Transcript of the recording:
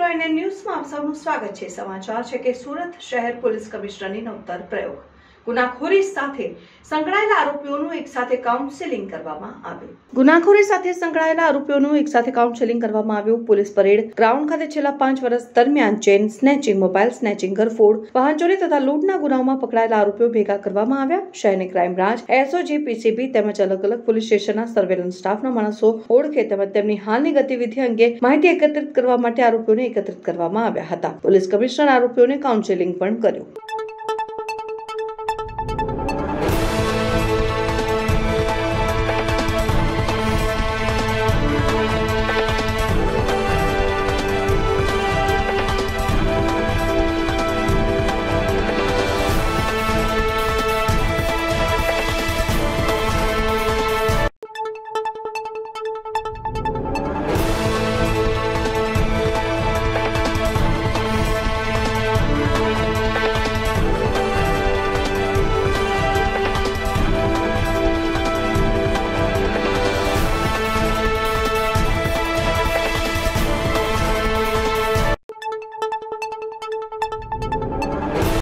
મિત્રો એને ન્યૂઝમાં આપ સૌનું સ્વાગત છે. સમાચાર છે કે સુરત શહેર પોલીસ કમિશનરની નવતર પ્રયોગ. ગુનાખોરી સાથે સંકળાયેલા આરોપીઓનું એક સાથે કાઉન્સેલિંગ કરવામાં આવ્યું. પોલીસ પરેડ ગ્રાઉન્ડ ખાતે છેલ્લા પાંચ વર્ષ દરમિયાન ચેન, સ્નેચિંગ મોબાઈલ સ્નેચિંગ, ઘરફોડ વાહન ચોરી તથા લૂંટના ગુનાઓમાં પકડાયેલા આરોપીઓ ભેગા કરવામાં આવ્યા. શહેરની ક્રાઇમ બ્રાન્ચ એસઓજી પીસીબી તેમજ અલગ અલગ પોલીસ સ્ટેશનના સર્વેલન્સ સ્ટાફના માણસો ઓળખે તેમજ તેમની હાલની ગતિવિધિ અંગે માહિતી એકત્રિત કરવા માટે આરોપીઓને એકત્રિત કરવામાં આવ્યા હતા. પોલીસ કમિશનર આરોપીઓને કાઉન્સેલિંગ પણ કર્યું.